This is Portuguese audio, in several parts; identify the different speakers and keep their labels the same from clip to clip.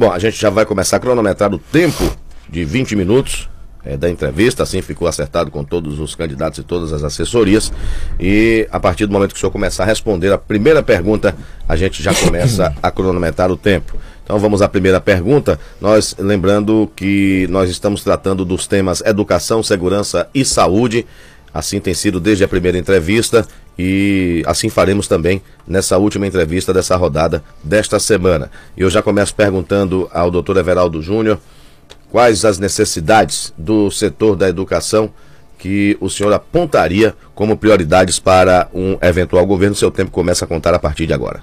Speaker 1: Bom, a gente já vai começar a cronometrar o tempo de 20 minutos é, da entrevista, assim ficou acertado com todos os candidatos e todas as assessorias. E a partir do momento que o senhor começar a responder a primeira pergunta, a gente já começa a cronometrar o tempo. Então vamos à primeira pergunta. Nós lembrando que nós estamos tratando dos temas educação, segurança e saúde. Assim tem sido desde a primeira entrevista e assim faremos também nessa última entrevista dessa rodada desta semana. Eu já começo perguntando ao doutor Everaldo Júnior quais as necessidades do setor da educação que o senhor apontaria como prioridades para um eventual governo. Seu tempo começa a contar a partir de agora.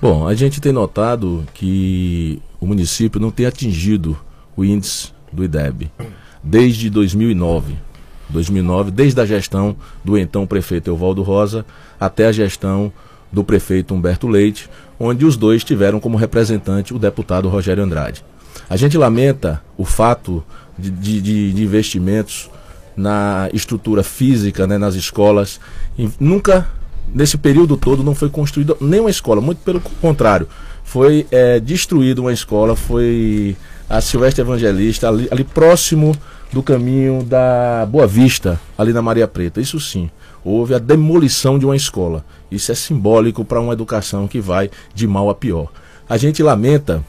Speaker 2: Bom, a gente tem notado que o município não tem atingido o índice do IDEB desde 2009. 2009, desde a gestão do então prefeito Evaldo Rosa até a gestão do prefeito Humberto Leite, onde os dois tiveram como representante o deputado Rogério Andrade. A gente lamenta o fato de, de, de investimentos na estrutura física, né, nas escolas. E nunca, nesse período todo, não foi construída nenhuma escola, muito pelo contrário. Foi é, destruída uma escola, foi a Silvestre Evangelista, ali, ali próximo do caminho da Boa Vista, ali na Maria Preta. Isso sim, houve a demolição de uma escola. Isso é simbólico para uma educação que vai de mal a pior. A gente lamenta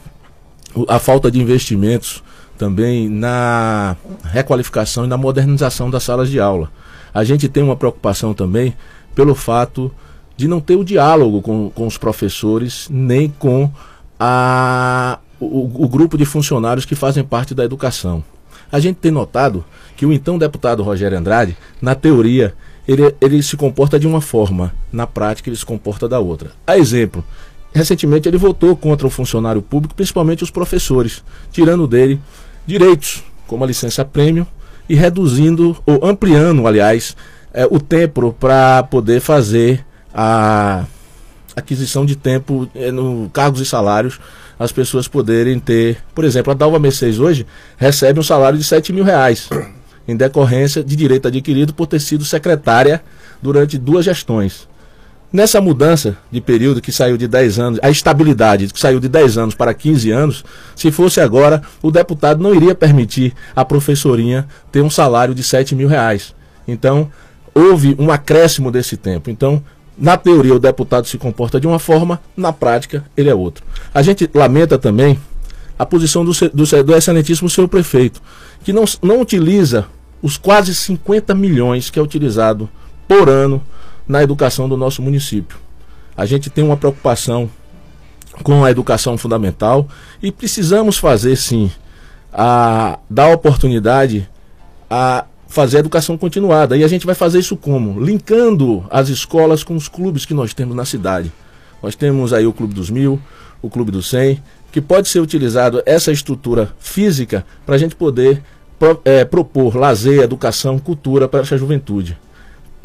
Speaker 2: a falta de investimentos também na requalificação e na modernização das salas de aula. A gente tem uma preocupação também pelo fato de não ter o diálogo com, com os professores, nem com a, o, o grupo de funcionários que fazem parte da educação. A gente tem notado que o então deputado Rogério Andrade, na teoria, ele, ele se comporta de uma forma, na prática ele se comporta da outra. A exemplo, recentemente ele votou contra o funcionário público, principalmente os professores, tirando dele direitos, como a licença prêmio, e reduzindo, ou ampliando, aliás, é, o tempo para poder fazer a aquisição de tempo é, no cargos e salários, as pessoas poderem ter. Por exemplo, a Dalva Mercedes hoje recebe um salário de 7 mil reais, em decorrência de direito adquirido por ter sido secretária durante duas gestões. Nessa mudança de período que saiu de 10 anos, a estabilidade que saiu de 10 anos para 15 anos, se fosse agora, o deputado não iria permitir a professorinha ter um salário de 7 mil reais. Então, houve um acréscimo desse tempo. Então, na teoria, o deputado se comporta de uma forma, na prática, ele é outro. A gente lamenta também a posição do, do, do excelentíssimo senhor prefeito, que não, não utiliza os quase 50 milhões que é utilizado por ano na educação do nosso município. A gente tem uma preocupação com a educação fundamental e precisamos fazer sim a dar oportunidade a fazer a educação continuada. E a gente vai fazer isso como? Linkando as escolas com os clubes que nós temos na cidade. Nós temos aí o Clube dos Mil, o Clube dos Cem, que pode ser utilizado essa estrutura física para a gente poder é, propor lazer, educação, cultura para essa juventude.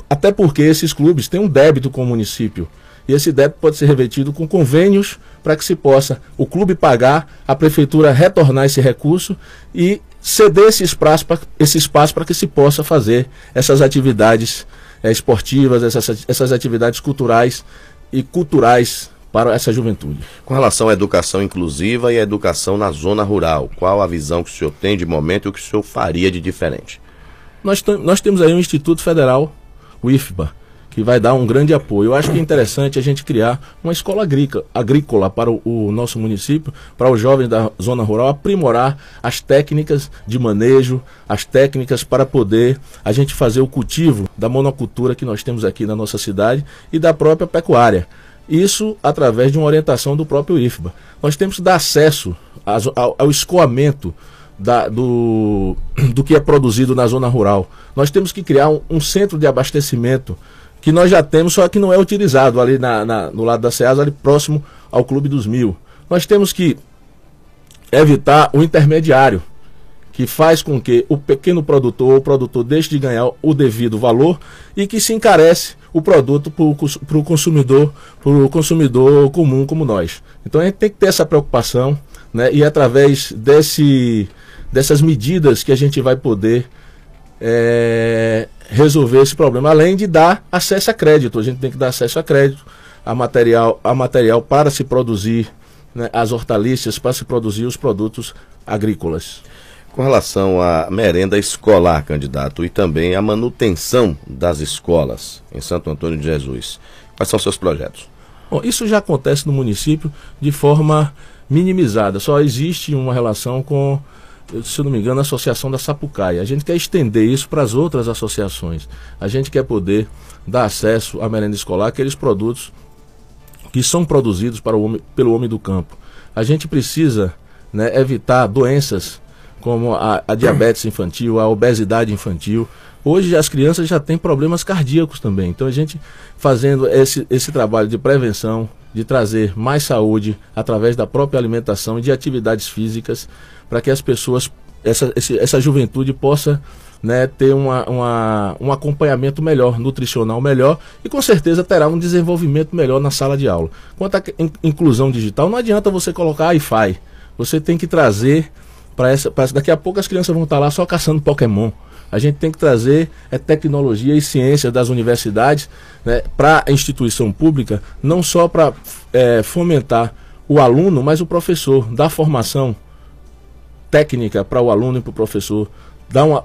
Speaker 2: Até porque esses clubes têm um débito com o município. E esse débito pode ser revertido com convênios para que se possa o clube pagar, a prefeitura retornar esse recurso e ceder esse espaço para, esse espaço para que se possa fazer essas atividades é, esportivas, essas, essas atividades culturais e culturais para essa juventude.
Speaker 1: Com relação à educação inclusiva e à educação na zona rural, qual a visão que o senhor tem de momento e o que o senhor faria de diferente?
Speaker 2: Nós, nós temos aí um Instituto Federal o IFBA, que vai dar um grande apoio. Eu acho que é interessante a gente criar uma escola agrícola, agrícola para o, o, nosso município, para os jovens da zona rural aprimorar as técnicas de manejo, as técnicas para poder a gente fazer o cultivo da monocultura que nós temos aqui na nossa cidade e da própria pecuária. Isso através de uma orientação do próprio IFBA. Nós temos que dar acesso ao, ao escoamento da, do, do que é produzido na zona rural. Nós temos que criar um, um, centro de abastecimento que nós já temos, só que não é utilizado ali na, na, no lado da SEAS, ali próximo ao Clube dos Mil. Nós temos que evitar o intermediário, que faz com que o pequeno produtor ou produtor deixe de ganhar o devido valor e que se encarece o produto para o consumidor, para o consumidor comum como nós. Então a gente tem que ter essa preocupação, né? E através desse dessas medidas que a gente vai poder é, resolver esse problema, além de dar acesso a crédito. A gente tem que dar acesso a crédito, a material, a material para se produzir né, as hortaliças para se produzir os produtos agrícolas.
Speaker 1: Com relação à merenda escolar, candidato, e também a manutenção das escolas em Santo Antônio de Jesus, quais são seus projetos?
Speaker 2: Bom, isso já acontece no município de forma minimizada. Só existe uma relação com, se não me engano, a Associação da Sapucaia. A gente quer estender isso para as outras associações. A gente quer poder dar acesso à merenda escolar, aqueles produtos que são produzidos para o homem, pelo homem do campo. A gente precisa né, evitar doenças como a, a diabetes infantil, a obesidade infantil. Hoje as crianças já têm problemas cardíacos também. Então a gente fazendo esse, esse trabalho de prevenção, de trazer mais saúde através da própria alimentação e de atividades físicas, para que as pessoas, essa, essa juventude possa né, ter uma, uma, um acompanhamento melhor, nutricional melhor e com certeza terá um desenvolvimento melhor na sala de aula. Quanto à inclusão digital, não adianta você colocar Wi-Fi. Você tem que trazer para essa, pra, daqui a pouco as crianças vão estar lá só caçando Pokémon. A gente tem que trazer é, tecnologia e ciência das universidades né, para a instituição pública, não só para é, fomentar o aluno, mas o professor, dar formação técnica para o aluno e para o professor, dar uma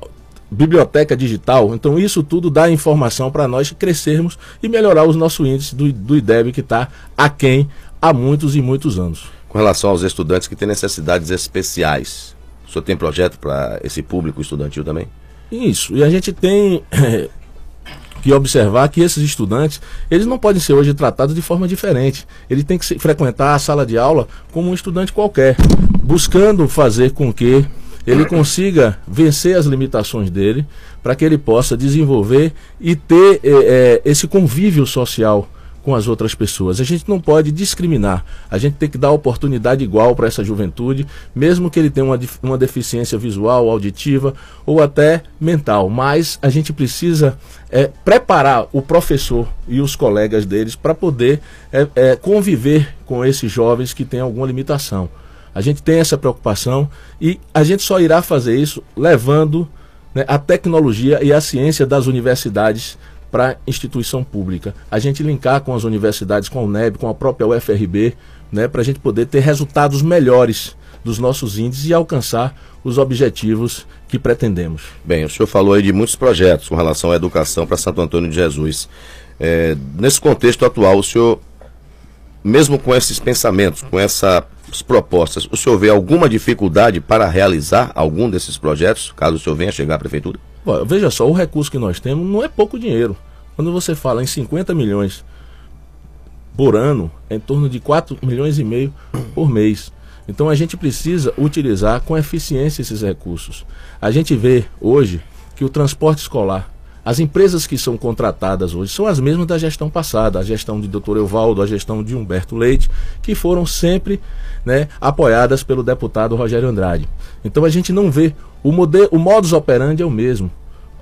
Speaker 2: biblioteca digital. Então, isso tudo dá informação para nós crescermos e melhorar os nossos índices do, do IDEB, que está aquém há muitos e muitos anos.
Speaker 1: Com relação aos estudantes que têm necessidades especiais, o senhor tem projeto para esse público estudantil também?
Speaker 2: Isso. E a gente tem que observar que esses estudantes, eles não podem ser hoje tratados de forma diferente. Ele tem que se, frequentar a sala de aula como um estudante qualquer, buscando fazer com que ele consiga vencer as limitações dele, para que ele possa desenvolver e ter é, esse convívio social com as outras pessoas. A gente não pode discriminar. A gente tem que dar oportunidade igual para essa juventude, mesmo que ele tenha uma, uma deficiência visual, auditiva ou até mental. Mas a gente precisa é, preparar o professor e os colegas deles para poder é, é, conviver com esses jovens que têm alguma limitação. A gente tem essa preocupação e a gente só irá fazer isso levando né, a tecnologia e a ciência das universidades para instituição pública. A gente linkar com as universidades, com a UNEB, com a própria UFRB, né, para a gente poder ter resultados melhores dos nossos índices e alcançar os objetivos que pretendemos.
Speaker 1: Bem, o senhor falou aí de muitos projetos com relação à educação para Santo Antônio de Jesus. É, nesse contexto atual, o senhor, mesmo com esses pensamentos, com essas propostas, o senhor vê alguma dificuldade para realizar algum desses projetos, caso o senhor venha chegar à prefeitura?
Speaker 2: Veja só, o recurso que nós temos não é pouco dinheiro. Quando você fala em 50 milhões por ano, é em torno de 4 milhões e meio por mês. Então a gente precisa utilizar com eficiência esses recursos. A gente vê hoje que o transporte escolar, as empresas que são contratadas hoje são as mesmas da gestão passada, a gestão de Dr. Evaldo, a gestão de Humberto Leite, que foram sempre né, apoiadas pelo deputado Rogério Andrade. Então a gente não vê o, modelo, o modus operandi é o mesmo.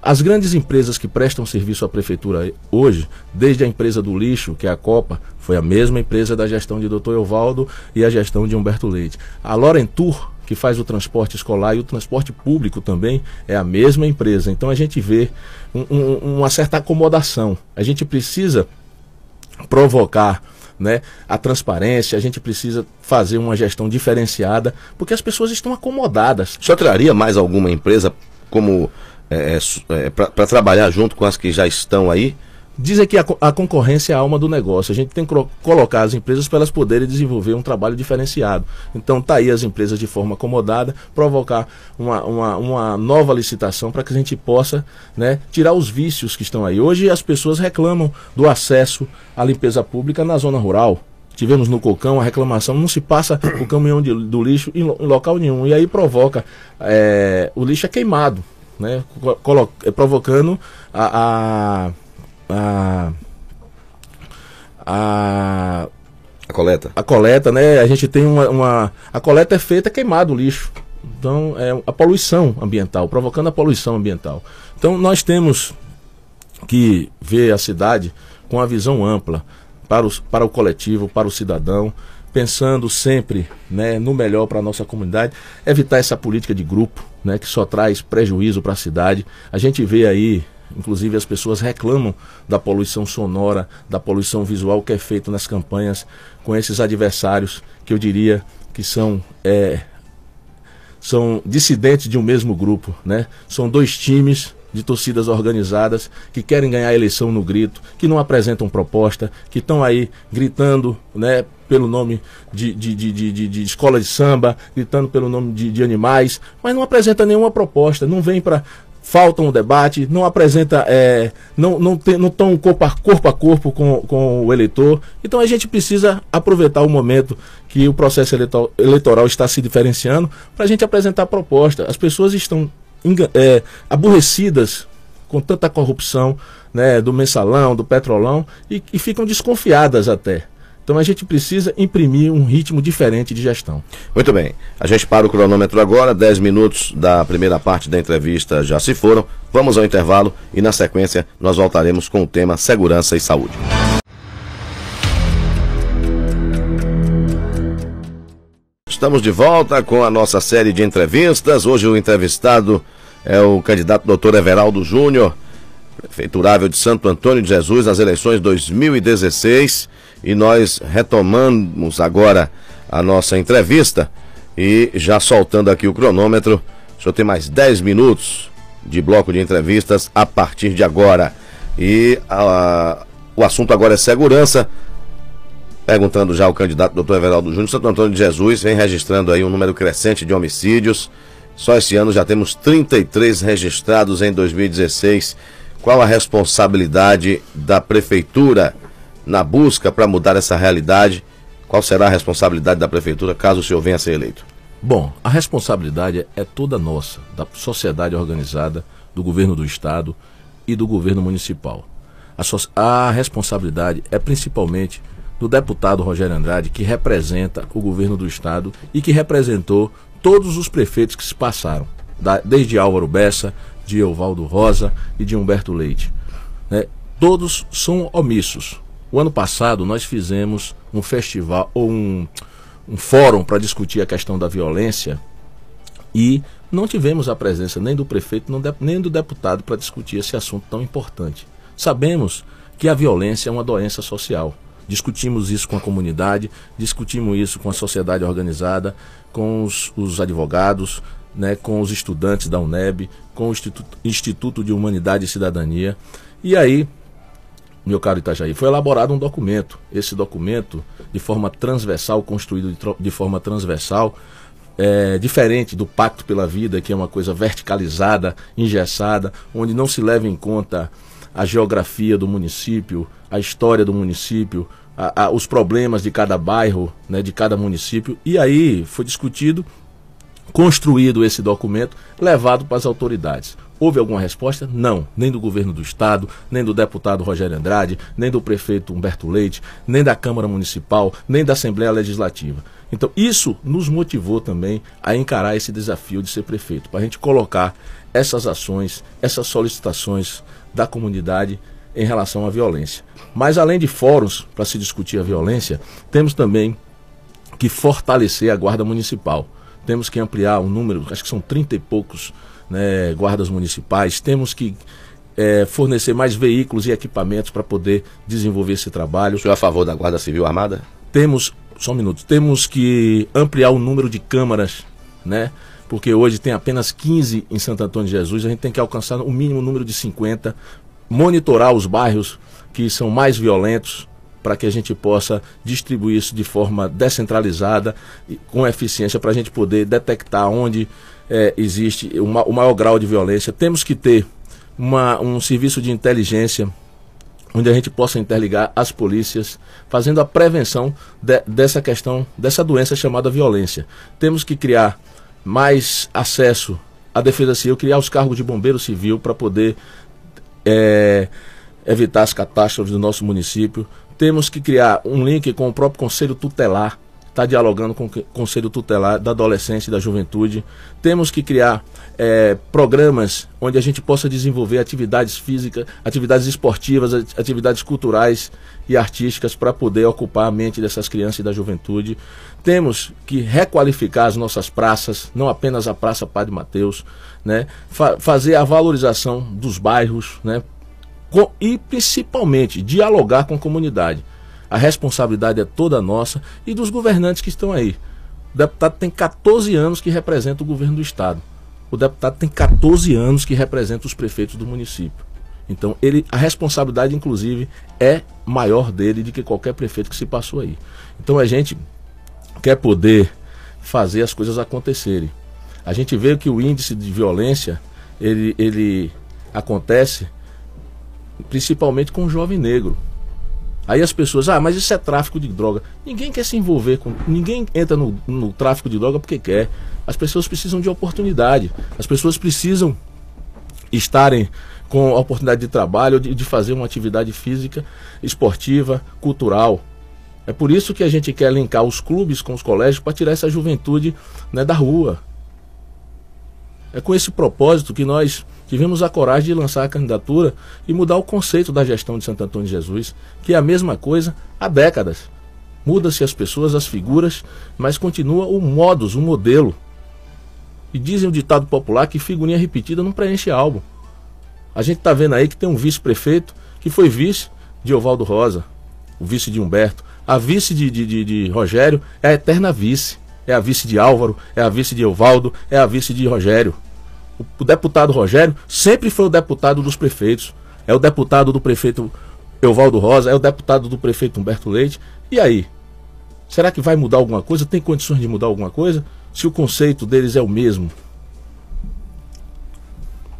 Speaker 2: As grandes empresas que prestam serviço à prefeitura hoje, desde a empresa do lixo, que é a Copa, foi a mesma empresa da gestão de Dr. Evaldo e a gestão de Humberto Leite. A Lorentur, que faz o transporte escolar e o transporte público também, é a mesma empresa. Então a gente vê um, um, uma certa acomodação. A gente precisa provocar né, a transparência, a gente precisa fazer uma gestão diferenciada, porque as pessoas estão acomodadas.
Speaker 1: Só traria mais alguma empresa como é, é, é para trabalhar junto com as que já estão aí?
Speaker 2: Dizem que a, a, concorrência é a alma do negócio. A gente tem que colocar as empresas para elas poderem desenvolver um trabalho diferenciado. Então, tá aí as empresas de forma acomodada, provocar uma, uma, uma nova licitação para que a gente possa né, tirar os vícios que estão aí. Hoje as pessoas reclamam do acesso à limpeza pública na zona rural. Tivemos no Cocão a reclamação, não se passa o caminhão de, do lixo em, em, local nenhum. E aí provoca, é, o lixo é queimado, né, provocando a, a a,
Speaker 1: a a coleta.
Speaker 2: A coleta, né? A gente tem uma, uma, A coleta é feita queimado o lixo. Então, é a poluição ambiental, provocando a poluição ambiental. Então, nós temos que ver a cidade com a visão ampla para, os, para o coletivo, para o cidadão, pensando sempre né, no melhor para a nossa comunidade, evitar essa política de grupo né, que só traz prejuízo para a cidade. A gente vê aí Inclusive as pessoas reclamam da poluição sonora, da poluição visual que é feita nas campanhas com esses adversários que eu diria que são é, são dissidentes de um mesmo grupo, né? São dois times de torcidas organizadas que querem ganhar a eleição no grito, que não apresentam proposta, que estão aí gritando né, pelo nome de, de, de, de, de escola de samba, gritando pelo nome de, de animais, mas não apresenta nenhuma proposta, não vem para falta um debate, não apresenta, é, não não tem, não estão corpo a, corpo a corpo com, com o eleitor. Então a gente precisa aproveitar o momento que o processo eleitoral está se diferenciando para a gente apresentar proposta. As pessoas estão é, aborrecidas com tanta corrupção né, do mensalão, do petrolão e, e ficam desconfiadas até. Então a gente precisa imprimir um ritmo diferente de gestão.
Speaker 1: Muito bem. A gente para o cronômetro agora, 10 minutos da primeira parte da entrevista já se foram. Vamos ao intervalo e na sequência nós voltaremos com o tema segurança e saúde. Estamos de volta com a nossa série de entrevistas. Hoje o entrevistado é o candidato doutor Everaldo Júnior, prefeiturável de Santo Antônio de Jesus nas eleições 2016. E nós retomamos agora a nossa entrevista e já soltando aqui o cronômetro, o senhor tem mais 10 minutos de bloco de entrevistas a partir de agora. E a, o assunto agora é segurança. Perguntando já o candidato doutor Everaldo Júnior, Santo Antônio de Jesus vem registrando aí um número crescente de homicídios. Só esse ano já temos 33 registrados em 2016. Qual a responsabilidade da prefeitura na busca para mudar essa realidade? Qual será a responsabilidade da prefeitura caso o senhor venha a ser eleito?
Speaker 2: Bom, a responsabilidade é toda nossa, da sociedade organizada, do governo do estado e do governo municipal. A, so a responsabilidade é principalmente do deputado Rogério Andrade, que representa o governo do estado e que representou todos os prefeitos que se passaram, da, desde Álvaro Bessa, de Evaldo Rosa e de Humberto Leite. Né? Todos são omissos. O ano passado nós fizemos um festival ou um, um fórum para discutir a questão da violência e não tivemos a presença nem do prefeito nem do deputado para discutir esse assunto tão importante. Sabemos que a violência é uma doença social. Discutimos isso com a comunidade, discutimos isso com a sociedade organizada, com os, os advogados, né, com os estudantes da UNEB, com o Instituto, Instituto de Humanidade e Cidadania. E aí, meu caro Itajaí, foi elaborado um documento. Esse documento, de forma transversal, construído de, de forma transversal, é, diferente do Pacto pela Vida, que é uma coisa verticalizada, engessada, onde não se leva em conta a geografia do município, a história do município, a, a, os problemas de cada bairro, né, de cada município. E aí foi discutido, construído esse documento, levado para as autoridades. Houve alguma resposta? Não. Nem do governo do estado, nem do deputado Rogério Andrade, nem do prefeito Humberto Leite, nem da Câmara Municipal, nem da Assembleia Legislativa. Então, isso nos motivou também a encarar esse desafio de ser prefeito, para a gente colocar essas ações, essas solicitações da comunidade em relação à violência. Mas além de fóruns para se discutir a violência, temos também que fortalecer a guarda municipal. Temos que ampliar o número, acho que são 30 e poucos né, guardas municipais. Temos que é, fornecer mais veículos e equipamentos para poder desenvolver esse trabalho. O
Speaker 1: senhor é a favor da Guarda Civil Armada?
Speaker 2: Temos, só um minuto, temos que ampliar o número de câmaras, né? Porque hoje tem apenas 15 em Santo Antônio de Jesus, a gente tem que alcançar o mínimo número de 50 monitorar os bairros que são mais violentos para que a gente possa distribuir isso de forma descentralizada e com eficiência para a gente poder detectar onde é, existe uma, o maior grau de violência. Temos que ter uma, um serviço de inteligência onde a gente possa interligar as polícias, fazendo a prevenção de, dessa questão, dessa doença chamada violência. Temos que criar mais acesso à defesa civil, criar os cargos de bombeiro civil para poder é, evitar as catástrofes do nosso município. Temos que criar um link com o próprio Conselho Tutelar, estar dialogando com o Conselho Tutelar da Adolescência e da Juventude. Temos que criar é, programas onde a gente possa desenvolver atividades físicas, atividades esportivas, atividades culturais e artísticas para poder ocupar a mente dessas crianças e da juventude. Temos que requalificar as nossas praças, não apenas a Praça Padre Mateus, né? Fa fazer a valorização dos bairros, né? Com, e principalmente dialogar com a comunidade. A responsabilidade é toda nossa e dos governantes que estão aí. O deputado tem 14 anos que representa o governo do estado. O deputado tem 14 anos que representa os prefeitos do município. Então, ele, a responsabilidade, inclusive, é maior dele do que qualquer prefeito que se passou aí. Então, a gente quer poder fazer as coisas acontecerem. A gente vê que o índice de violência ele, ele acontece principalmente com o jovem negro. Aí as pessoas, ah, mas isso é tráfico de droga. Ninguém quer se envolver com. Ninguém entra no, no tráfico de droga porque quer. As pessoas precisam de oportunidade. As pessoas precisam estarem com a oportunidade de trabalho, de, de fazer uma atividade física, esportiva, cultural. É por isso que a gente quer linkar os clubes com os colégios para tirar essa juventude né, da rua. É com esse propósito que nós tivemos a coragem de lançar a candidatura e mudar o conceito da gestão de Santo Antônio de Jesus, que é a mesma coisa há décadas. Muda-se as pessoas, as figuras, mas continua o modus, o modelo. E dizem o ditado popular que figurinha repetida não preenche álbum. A gente está vendo aí que tem um vice-prefeito que foi vice de Ovaldo Rosa, o vice de Humberto. A vice de, de, de, de Rogério é a eterna vice. É a vice de Álvaro, é a vice de Ovaldo, é a vice de Rogério. O, deputado Rogério sempre foi o deputado dos prefeitos. É o deputado do prefeito Euvaldo Rosa, é o deputado do prefeito Humberto Leite. E aí? Será que vai mudar alguma coisa? Tem condições de mudar alguma coisa? Se o conceito deles é o mesmo.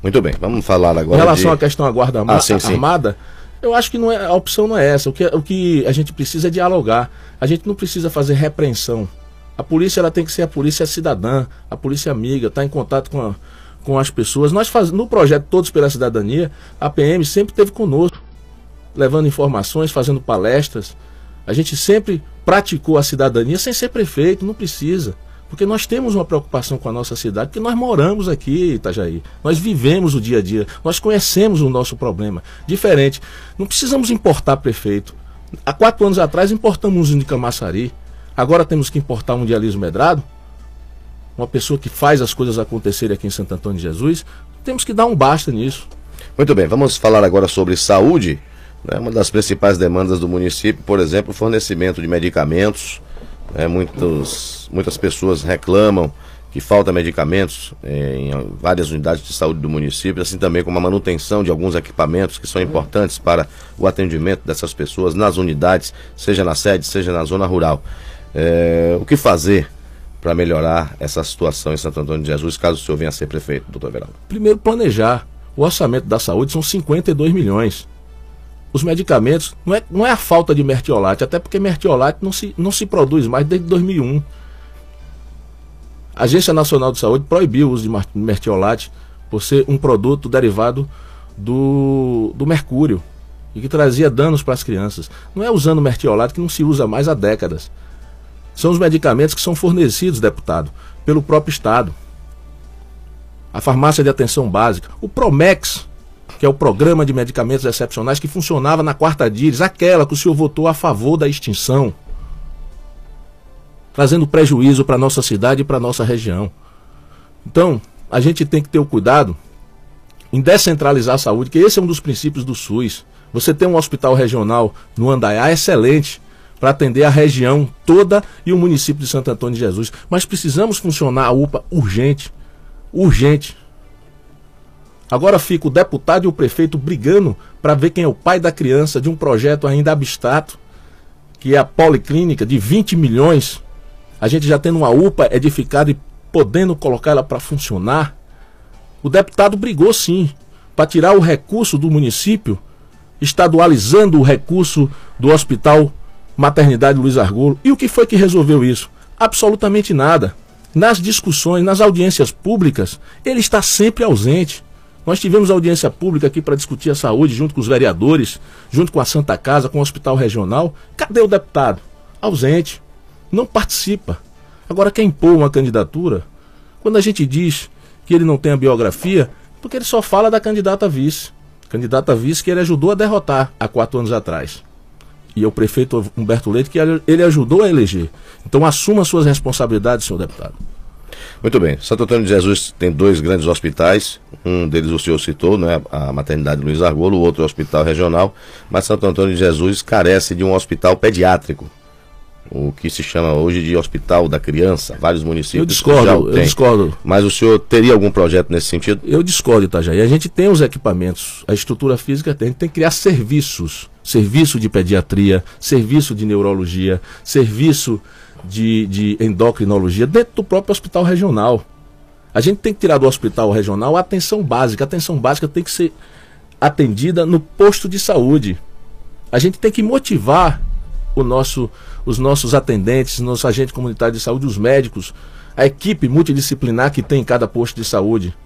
Speaker 1: Muito bem, vamos falar agora.
Speaker 2: Em relação de... à questão da Guarda ah, sim, sim. Armada, eu acho que não é, a opção não é essa. O que, o que a gente precisa é dialogar. A gente não precisa fazer repreensão. A polícia ela tem que ser a polícia cidadã, a polícia amiga, estar tá em contato com a, com as pessoas. Nós faz, no projeto Todos pela Cidadania, a PM sempre esteve conosco, levando informações, fazendo palestras. A gente sempre praticou a cidadania sem ser prefeito, não precisa. Porque nós temos uma preocupação com a nossa cidade, porque nós moramos aqui, Itajaí. Nós vivemos o dia a dia, nós conhecemos o nosso problema. Diferente, não precisamos importar prefeito. Há quatro anos atrás importamos um de Camaçari. Agora temos que importar um de Aliso Medrado uma pessoa que faz as coisas acontecerem aqui em Santo Antônio de Jesus, temos que dar um basta nisso.
Speaker 1: Muito bem, vamos falar agora sobre saúde. Né? Uma das principais demandas do município, por exemplo, o fornecimento de medicamentos. Né? Muitos, muitas pessoas reclamam que falta medicamentos eh, em várias unidades de saúde do município, assim também como a manutenção de alguns equipamentos que são importantes para o atendimento dessas pessoas nas unidades, seja na sede, seja na zona rural. Eh, o que fazer para melhorar essa situação em Santo Antônio de Jesus, caso o senhor venha a ser prefeito, doutor Veraldo?
Speaker 2: Primeiro, planejar. O orçamento da saúde são 52 milhões. Os medicamentos, não é, não é a falta de mertiolate, até porque mertiolate não se, não se produz mais desde 2001. A Agência Nacional de Saúde proibiu o uso de mertiolate por ser um produto derivado do, do mercúrio e que trazia danos para as crianças. Não é usando mertiolate que não se usa mais há décadas. São os medicamentos que são fornecidos, deputado, pelo próprio Estado. A farmácia de atenção básica, o Promex, que é o programa de medicamentos excepcionais que funcionava na quarta DIRES, aquela que o senhor votou a favor da extinção, trazendo prejuízo para nossa cidade e para nossa região. Então, a gente tem que ter o cuidado em descentralizar a saúde, que esse é um dos princípios do SUS. Você tem um hospital regional no Andaiá excelente, para atender a região toda e o município de Santo Antônio de Jesus. Mas precisamos funcionar a UPA urgente. Urgente. Agora fica o deputado e o prefeito brigando para ver quem é o pai da criança de um projeto ainda abstrato, que é a policlínica de 20 milhões. A gente já tendo uma UPA edificada e podendo colocar ela para funcionar. O deputado brigou sim para tirar o recurso do município, estadualizando o recurso do hospital Maternidade Luiz Argolo. E o que foi que resolveu isso? Absolutamente nada. Nas discussões, nas audiências públicas, ele está sempre ausente. Nós tivemos audiência pública aqui para discutir a saúde junto com os vereadores, junto com a Santa Casa, com o Hospital Regional. Cadê o deputado? Ausente. não participa. Agora, quem impor uma candidatura, quando a gente diz que ele não tem a biografia, porque ele só fala da candidata vice. Candidata vice que ele ajudou a derrotar há quatro anos atrás. E o prefeito Humberto Leite que ele ajudou a eleger. Então assuma suas responsabilidades, senhor deputado.
Speaker 1: Muito bem. Santo Antônio de Jesus tem dois grandes hospitais. Um deles o senhor citou, né, a maternidade Luiz Argolo, o outro é o hospital regional. Mas Santo Antônio de Jesus carece de um hospital pediátrico o que se chama hoje de Hospital da Criança, vários municípios.
Speaker 2: Eu discordo, eu discordo.
Speaker 1: Mas o senhor teria algum projeto nesse sentido?
Speaker 2: Eu discordo, Itajaí. A gente tem os equipamentos, a estrutura física tem, a gente tem que criar serviços. Serviço de pediatria, serviço de neurologia, serviço de, de endocrinologia dentro do próprio hospital regional. A gente tem que tirar do hospital regional a atenção básica. A atenção básica tem que ser atendida no posto de saúde. A gente tem que motivar o nosso, os nossos atendentes, nosso agente comunitário de saúde, os médicos, a equipe multidisciplinar que tem em cada posto de saúde.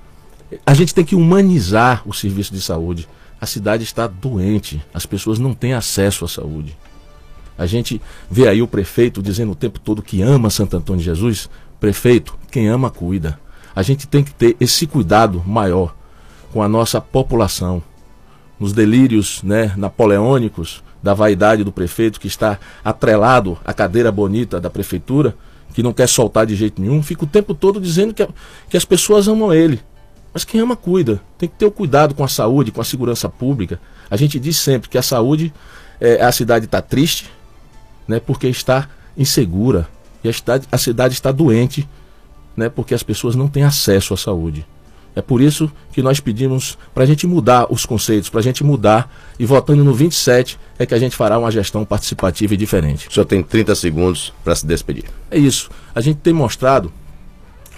Speaker 2: A gente tem que humanizar o serviço de saúde. A cidade está doente, as pessoas não têm acesso à saúde. A gente vê aí o prefeito dizendo o tempo todo que ama Santo Antônio de Jesus. Prefeito, quem ama, cuida. A gente tem que ter esse cuidado maior com a nossa população. Nos delírios né, napoleônicos, da vaidade do prefeito, que está atrelado à cadeira bonita da prefeitura, que não quer soltar de jeito nenhum, fica o tempo todo dizendo que, que as pessoas amam ele. Mas quem ama, cuida. Tem que ter o cuidado com a saúde, com a segurança pública. A gente diz sempre que a saúde, é, a cidade está triste, né, porque está insegura. E a cidade, a cidade está doente, né, porque as pessoas não têm acesso à saúde. É por isso que nós pedimos para a gente mudar os conceitos, para a gente mudar e votando no 27 é que a gente fará uma gestão participativa e diferente.
Speaker 1: O senhor tem 30 segundos para se despedir.
Speaker 2: É isso. A gente tem mostrado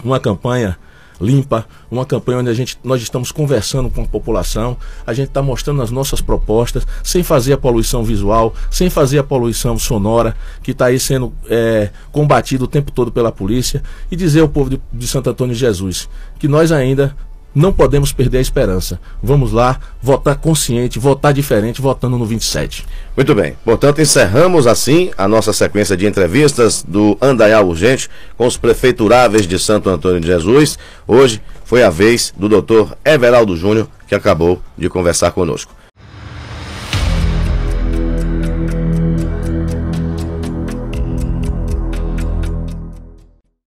Speaker 2: uma campanha limpa, uma campanha onde a gente, nós estamos conversando com a população, a gente está mostrando as nossas propostas, sem fazer a poluição visual, sem fazer a poluição sonora, que está aí sendo é, combatido o tempo todo pela polícia, e dizer ao povo de, de Santo Antônio Jesus que nós ainda não podemos perder a esperança. Vamos lá, votar consciente, votar diferente, votando no 27.
Speaker 1: Muito bem. Portanto, encerramos assim a nossa sequência de entrevistas do Andaial Urgente com os prefeituráveis de Santo Antônio de Jesus. Hoje foi a vez do doutor Everaldo Júnior, que acabou de conversar conosco.